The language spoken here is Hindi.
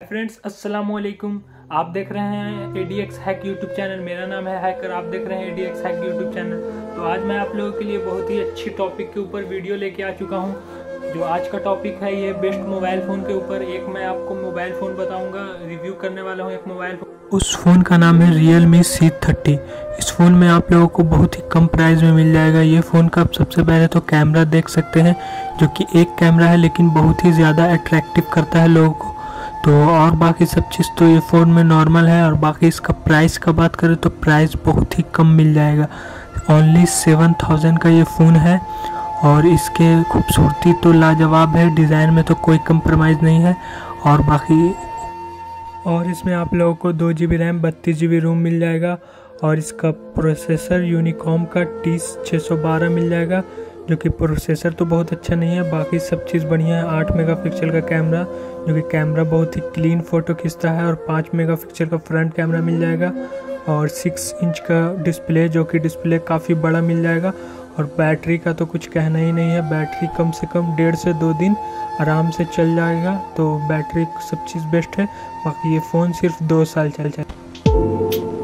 फ्रेंड्स, अस्सलाम वालेकुम आप देख रहे हैं A D X hack YouTube channel. मेरा नाम है हैकर आप देख रहे हैं A D X hack YouTube channel. तो आज मैं आप लोगों के लिए बहुत ही अच्छी टॉपिक के ऊपर वीडियो लेके आ चुका हूँ। जो आज का टॉपिक है, ये बेस्ट मोबाइल फ़ोन के ऊपर। एक मैं आपको मोबाइल फ़ोन बताऊँगा रिव्यू करने वाला हूँ एक मोबाइल फ़ोन उस फ़ोन का नाम है रियल मी सी थर्टी इस फ़ोन में आप लोगों को बहुत ही कम प्राइस में मिल जाएगा। ये फ़ोन का आप सबसे पहले तो कैमरा देख सकते हैं, जो कि एक कैमरा है, लेकिन बहुत ही ज़्यादा अट्रैक्टिव करता है लोगों को। तो और बाकी सब चीज़ तो ये फ़ोन में नॉर्मल है और बाकी इसका प्राइस का बात करें तो प्राइस बहुत ही कम मिल जाएगा। ओनली सेवन थाउज़ेंड का ये फ़ोन है और इसके खूबसूरती तो लाजवाब है डिज़ाइन में तो कोई कंप्रोमाइज़ नहीं है और बाकी और इसमें आप लोगों को दो जी बी रैम बत्तीस जी बी रोम मिल जाएगा और इसका प्रोसेसर यूनिकॉम का टी छः सौ बारह मिल जाएगा। जो कि प्रोसेसर तो बहुत अच्छा नहीं है, बाकी सब चीज़ बढ़िया है। आठ मेगापिक्सल का कैमरा जो कि कैमरा बहुत ही क्लीन फ़ोटो खींचता है और पाँच मेगापिक्सल का फ्रंट कैमरा मिल जाएगा और सिक्स इंच का डिस्प्ले जो कि डिस्प्ले काफ़ी बड़ा मिल जाएगा। और बैटरी का तो कुछ कहना ही नहीं है बैटरी कम से कम डेढ़ से दो दिन आराम से चल जाएगा तो बैटरी सब चीज़ बेस्ट है। बाकी ये फ़ोन सिर्फ़ दो साल चल जाए।